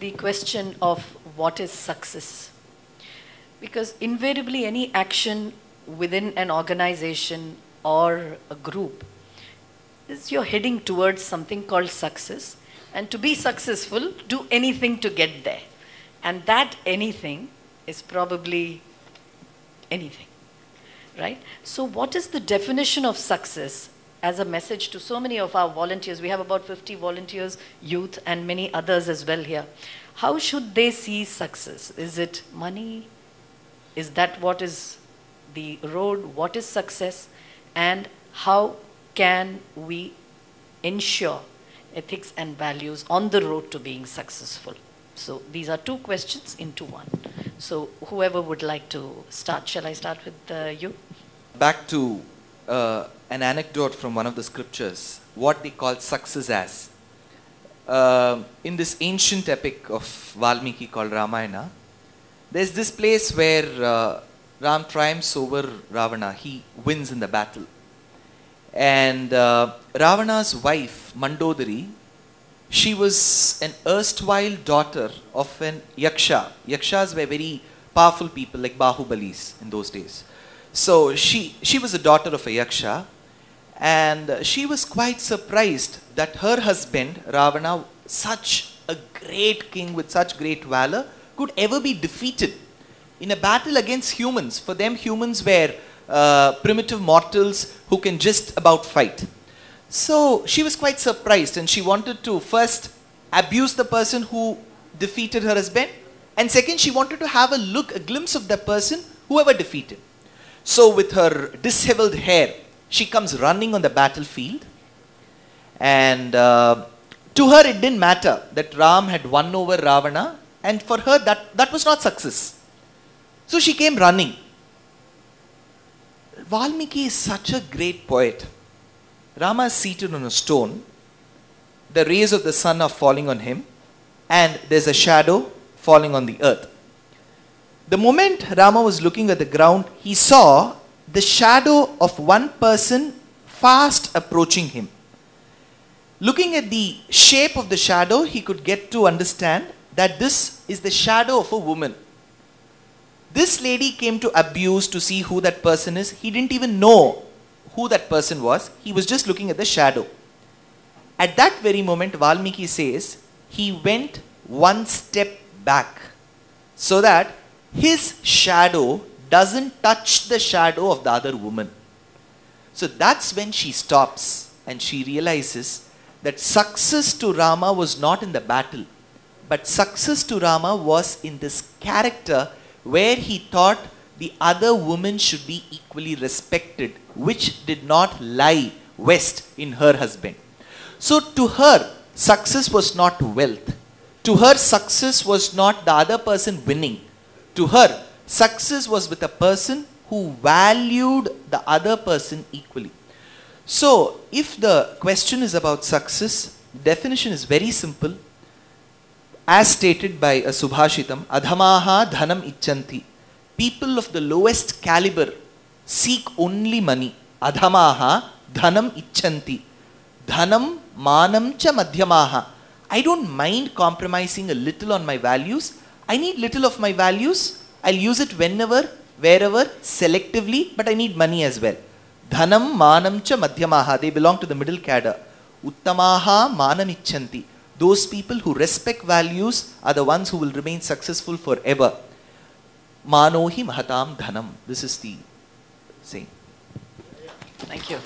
the question of what is success. Because invariably, any action within an organization or a group is you're heading towards something called success. And to be successful, do anything to get there. And that anything is probably anything, right? So, what is the definition of success as a message to so many of our volunteers? We have about 50 volunteers, youth, and many others as well here. How should they see success? Is it money? Is that what is the road? What is success? And how can we ensure ethics and values on the road to being successful? So these are two questions into one. So whoever would like to start, shall I start with uh, you? Back to uh, an anecdote from one of the scriptures, what they call success as. Uh, in this ancient epic of Valmiki called Ramayana, there's this place where uh, Ram triumphs over Ravana. He wins in the battle. And uh, Ravana's wife, Mandodari, she was an erstwhile daughter of an yaksha. Yakshas were very powerful people like Bahubalis in those days. So she, she was a daughter of a yaksha and she was quite surprised that her husband, Ravana, such a great king with such great valor, could ever be defeated in a battle against humans. For them, humans were uh, primitive mortals who can just about fight. So she was quite surprised and she wanted to first abuse the person who defeated her husband and second she wanted to have a look, a glimpse of the person whoever defeated. So with her disheveled hair, she comes running on the battlefield and uh, to her it didn't matter that Ram had won over Ravana and for her that, that was not success. So she came running. Valmiki is such a great poet Rama is seated on a stone. The rays of the sun are falling on him, and there's a shadow falling on the earth. The moment Rama was looking at the ground, he saw the shadow of one person fast approaching him. Looking at the shape of the shadow, he could get to understand that this is the shadow of a woman. This lady came to abuse to see who that person is. He didn't even know who that person was. He was just looking at the shadow. At that very moment, Valmiki says, he went one step back so that his shadow doesn't touch the shadow of the other woman. So that's when she stops and she realizes that success to Rama was not in the battle, but success to Rama was in this character where he thought the other woman should be equally respected, which did not lie west in her husband. So to her, success was not wealth. To her, success was not the other person winning. To her, success was with a person who valued the other person equally. So, if the question is about success, definition is very simple. As stated by a Subhashitam, Adhamaha dhanam icchanti people of the lowest caliber seek only money. Adhamaha dhanam icchanti. Dhanam manam cha madhyamaha. I don't mind compromising a little on my values. I need little of my values. I'll use it whenever, wherever, selectively, but I need money as well. Dhanam manam cha madhyamaha. They belong to the middle cadre. Uttamaha manam icchanti. Those people who respect values are the ones who will remain successful forever. Manohi Mahatam Dhanam. This is the saying. Thank you.